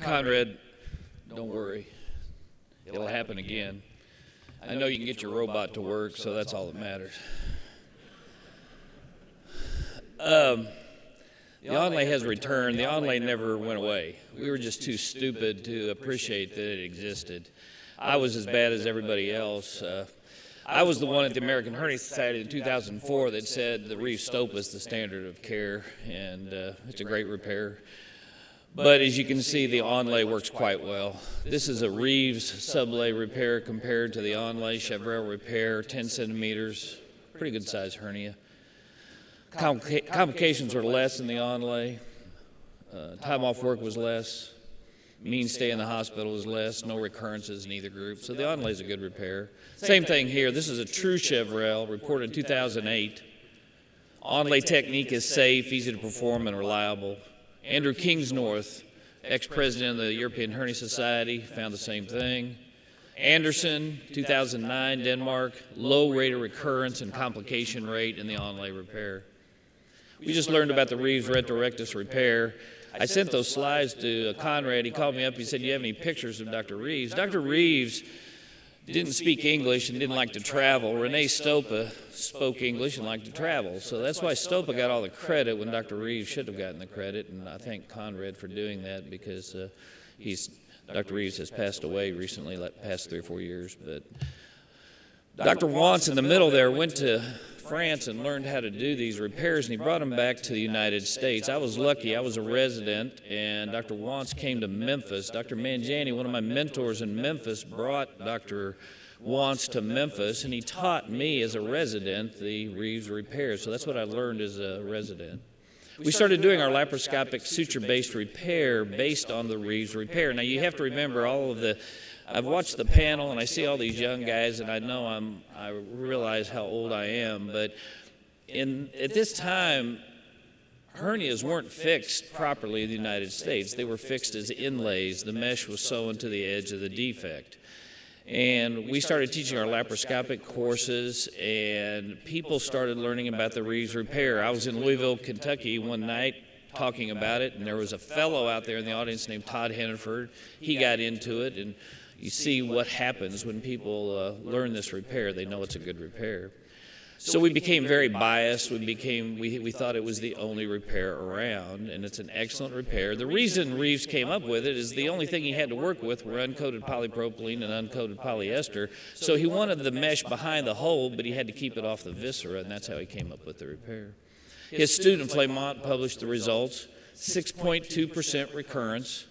Conrad, don't worry. It'll happen again. I know you can get your robot to work, so that's all that matters. Um, the onlay has returned. The onlay never went away. We were just too stupid to appreciate that it existed. I was as bad as everybody else. Uh, I was the one at the American Hernia Society in 2004 that said the Rives-Stoppa is the standard of care, and uh, it's a great repair. But as you can see, the onlay works quite well. This is a Rives sublay repair compared to the onlay Chevrel repair, 10 centimeters, pretty good size hernia. Complica complications were less in the onlay. Uh, time off work was less. Mean stay in the hospital was less. No recurrences in either group. So the onlay is a good repair. Same thing here. This is a true Chevrel, reported in 2008. Onlay technique is safe, easy to perform, and reliable. Andrew Kingsnorth, ex-president of the European Hernia Society, found the same thing. Anderson, 2009, Denmark, low rate of recurrence and complication rate in the onlay repair. We just learned about the Rives retrorectus repair. I sent those slides to Conrad. He called me up. He said, "Do you have any pictures of Dr. Rives?" Dr. Rives didn't speak English and didn't like to travel. René Stoppa spoke English and liked to travel. So that's why Stopa got all the credit when Dr. Rives should have gotten the credit. And I thank Conrad for doing that because uh, he's Dr. Rives has passed away recently, like past three or four years. But Dr. Wantz in the middle there went to France and learned how to do these repairs, and he brought them back to the United States. I was lucky. I was a resident, and Dr. Wantz came to Memphis. Dr. Mangiani, one of my mentors in Memphis, brought Dr. Wantz to Memphis, and he taught me as a resident the Rives repairs. So that's what I learned as a resident. We started doing our laparoscopic suture-based repair based on the Rives repair. Now you have to remember all of the I've watched the panel and I see all these young guys and I know I'm I realize how old I am, but in at this time hernias weren't fixed properly in the United States. They were fixed as inlays. The mesh was sewn to the edge of the defect. And we started teaching our laparoscopic courses, and people started learning about the Rives repair. I was in Louisville, Kentucky one night talking about it, and there was a fellow out there in the audience named Todd Heniford. He got into it, and you see what happens when people uh, learn this repair. They know it's a good repair. So we became very biased. We became we, we thought it was the only repair around, and it's an excellent repair. The reason Rives came up with it is the only thing he had to work with were uncoated polypropylene and uncoated polyester. So he wanted the mesh behind the hole, but he had to keep it off the viscera, and that's how he came up with the repair. His student Flament published the results: 6.2% recurrence,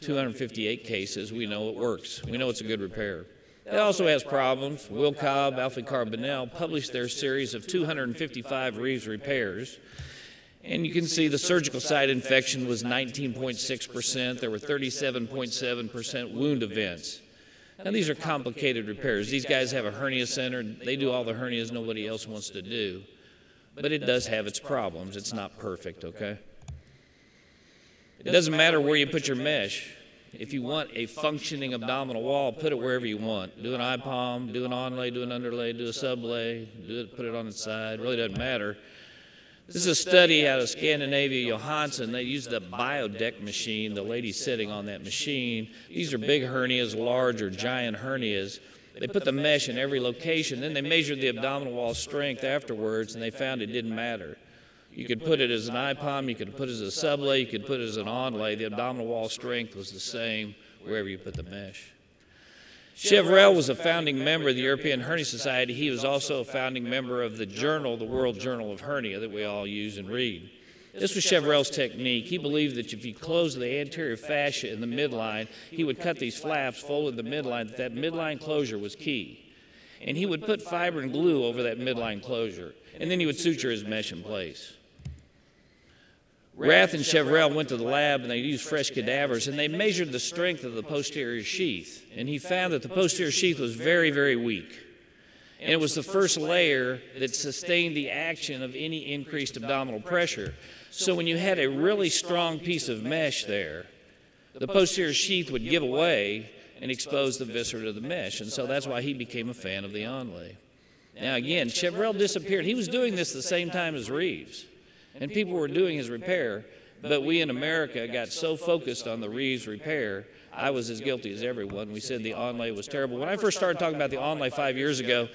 258 cases, we know it works. We know it's a good repair. It also has problems. Will Cobb, Alfie Carbonell published their series of 255 Rives repairs. And you can see the surgical site infection was 19.6%. There were 37.7% wound events. Now, these are complicated repairs. These guys have a hernia center. They do all the hernias nobody else wants to do. But it does have its problems. It's not perfect, okay? It doesn't matter where you put your mesh. If you want a functioning abdominal wall, put it wherever you want. Do an IPOM, do an onlay, do an underlay, do a sublay, do it, put it on its side. It really doesn't matter. This is a study out of Scandinavia, Johansson. They used the Biodex machine, the lady sitting on that machine. These are big hernias, large or giant hernias. They put the mesh in every location. Then they measured the abdominal wall strength afterwards, and they found it didn't matter. You could put it as an IPOM, you could put it as a sublay, you could put it as an onlay. The abdominal wall strength was the same wherever you put the mesh. Chevrel was a founding member of the European Hernia Society. He was also a founding member of the journal, the World Journal of Hernia, that we all use and read. This was Chevrel's technique. He believed that if you closed the anterior fascia in the midline, he would cut these flaps, folded the midline, that that midline closure was key. And he would put fibrin glue over that midline closure, and then he would suture his mesh in place. Rath and Chevrel went to the lab and they used fresh cadavers and they measured the strength of the posterior sheath. And he found that the posterior sheath was very, very weak. And it was the first layer that sustained the action of any increased abdominal pressure. So when you had a really strong piece of mesh there, the posterior sheath would give away and expose the viscera to the mesh. And so that's why he became a fan of the onlay. Now, again, Chevrel disappeared. He was doing this the same time as Rives and people were doing his repair. But we in America got so focused on the Rives repair, I was as guilty as everyone. We said the onlay was terrible. When I first started talking about the onlay five years ago,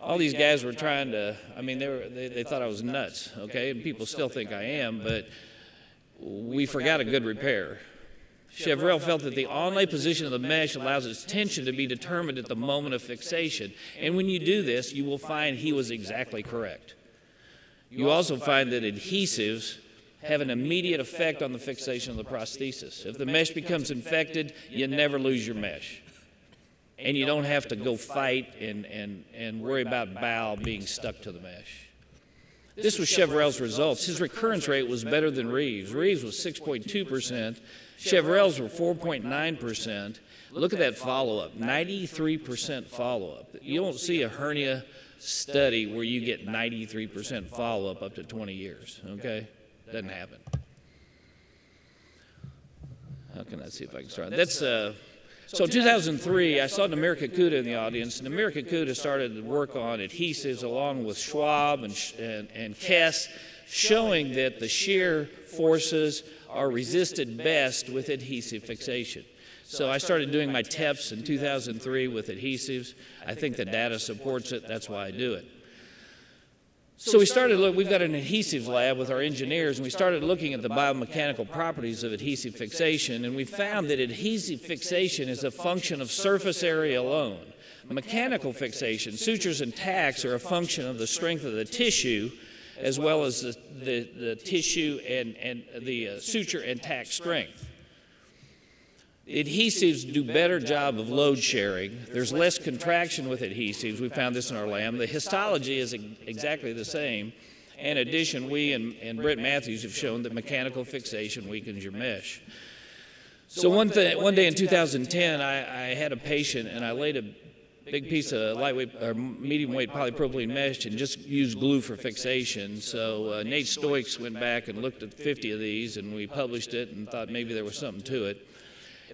all these guys were trying to, I mean, they, were, they, they thought I was nuts, okay? And people still think I am, but we forgot a good repair. Chevrel felt that the onlay position of the mesh allows its tension to be determined at the moment of fixation. And when you do this, you will find he was exactly correct. You also find that adhesives have an immediate effect on the fixation of the prosthesis. If the mesh becomes infected, you never lose your mesh. And you don't have to go fight and, and, and worry about bow being stuck to the mesh. This was Chevrel's results. His recurrence rate was better than Rives. Rives was 6.2%. Chevrel's were 4.9%. Look at that follow up 93% follow up. You don't see a hernia study where you get 93% follow up up to 20 years, okay? Doesn't happen. How can I see if I can start? That's uh, so 2003. I saw Namir Katkhouda in the audience. Namir Katkhouda started to work on adhesives along with Schwab and and, and Kess, showing that the shear forces are resisted best with adhesive fixation. So I started doing my TEPS in 2003 with adhesives. I think the data supports it. That's why I do it. So we started look. We've got an adhesives lab with our engineers, and we started looking at the biomechanical properties of adhesive fixation, and we found that adhesive fixation is a function of surface area alone. Mechanical fixation, sutures and tacks, are a function of the strength of the tissue, as well as the, the, the tissue and, and the uh, suture and tack strength. Adhesives do better job of load sharing. There's less contraction with adhesives. We found this in our lab. The histology is exactly the same. In addition, we and, and Brent Matthews have shown that mechanical fixation weakens your mesh. So one, th- one day in 2010, I, I had a patient and I laid a big piece of lightweight or medium weight polypropylene mesh and just used glue for fixation. So uh, Nate Stoikes went back and looked at 50 of these and we published it and thought maybe there was something to it.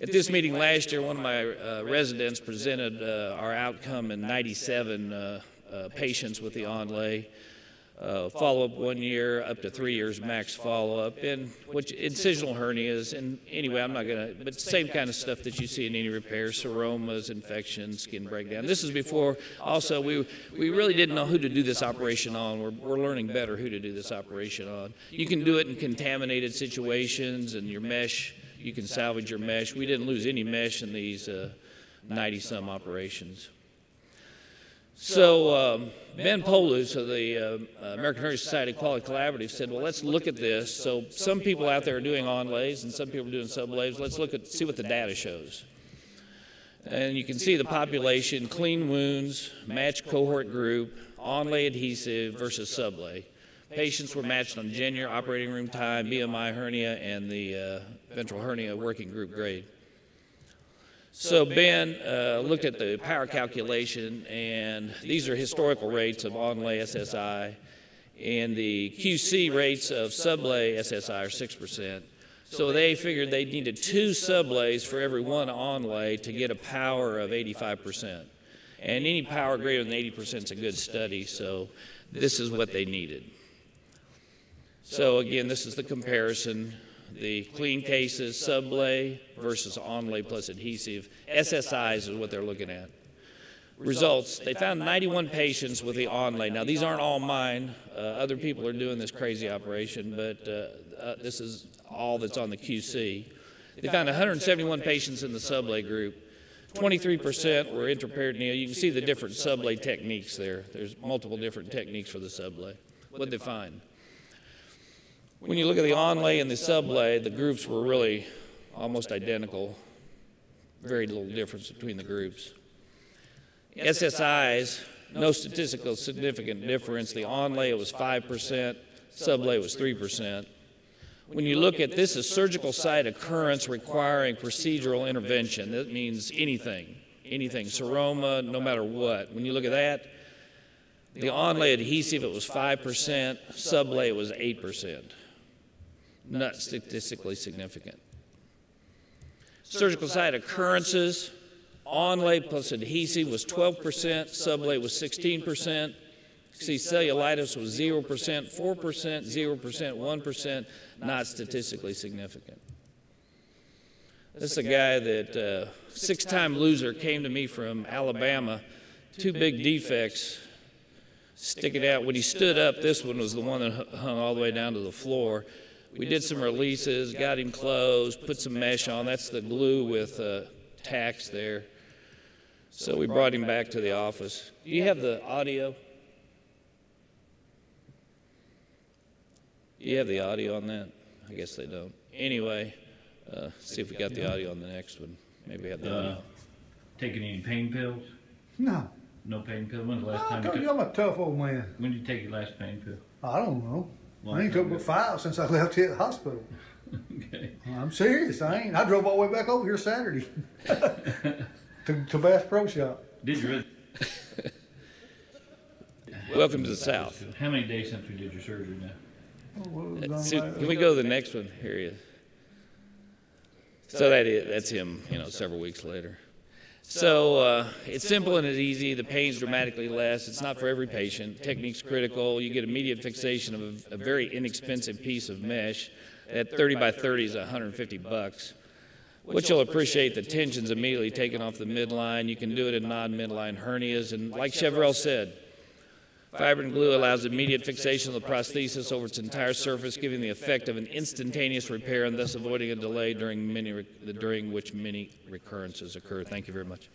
At this meeting last year, one of my uh, residents presented uh, our outcome in 97 uh, uh, patients with the onlay. Uh, follow up one year, up to three years max follow up, and which incisional hernias. And anyway, I'm not going to, but same kind of stuff that you see in any repair seromas, infections, skin breakdown. This is before also we, we really didn't know who to do this operation on. We're, we're learning better who to do this operation on. You can do it in contaminated situations and your mesh you can salvage your mesh. We didn't lose any mesh in these 90 uh, some operations. So um, Ben Poulose of the uh, American Hernia Society Quality Collaborative said, "Well, let's look at this. So some people out there are doing onlays and some people are doing sublays. Let's look at see what the data shows." And you can see the population: clean wounds, matched cohort group, onlay adhesive versus sublay. Patients were matched on Genyer operating room time, BMI hernia, and the uh, ventral hernia working group grade. So Ben uh, looked at the power calculation, and these are historical rates of onlay SSI, and the QC rates of sublay SSI are 6%. So they figured they needed two sublays for every one onlay to get a power of 85%. And any power greater than 80% is a good study, so this is what they needed. So again, this is the comparison. The clean cases, sublay versus onlay plus adhesive. SSIs is what they're looking at. Results, they found 91 patients with the onlay. Now, these aren't all mine. Uh, other people are doing this crazy operation, but uh, uh, this is all that's on the QC. They found 171 patients in the sublay group. 23% were intraperitoneal. You can see the different sublay techniques there. There's multiple different techniques for the sublay. What did they find? When you look at the onlay and the sublay, the groups were really almost identical. Very little difference between the groups. SSIs, no statistical significant difference. The onlay was 5%, sublay was 3%. When you look at this is surgical site occurrence requiring procedural intervention. That means anything, anything, seroma, no matter what. When you look at that, the onlay adhesive, it was 5%, sublay was 8% not statistically significant. Surgical site occurrences, onlay plus adhesive was 12%, sublay was 16%, See, cellulitis was 0%, 4%, 0%, 1%, not statistically significant. This is a guy that, uh, six time loser, came to me from Alabama, two big defects, stick it out. When he stood up, this one was the one that hung all the way down to the floor. We did some releases, got him closed, put some mesh on. That's the glue with uh, tacks there. So we brought him back to the office. Do you have the audio? Do you have the audio on that? I guess they don't. Anyway, uh, see if we got the audio on the next one. Maybe we have the Uh, audio. taking any pain pills? No. No pain pills? When's the last time you told you took? I'm a tough old man. When did you take your last pain pill? I don't know. Long I ain't time took but five since I left here at the hospital. Okay. I'm serious. I ain't. I drove all the way back over here Saturday to, to Bass Pro Shop. Did you really? Welcome to the South. How many days since we did your surgery now? Oh, Uh, so can we go to the next one? Here he is. So that is, that's him, you know, several weeks later. So uh, it's simple and it's easy. The pain's dramatically less. It's not for every patient. Technique's critical. You get immediate fixation of a, a very inexpensive piece of mesh. At 30 by 30 is 150 bucks. Which you'll appreciate, the tension's immediately taken off the midline. You can do it in non-midline hernias. And like Chevrel said, Fibrin glue allows immediate fixation of the prosthesis over its entire surface, giving the effect of an instantaneous repair and thus avoiding a delay during, many, during which many recurrences occur. Thank you very much.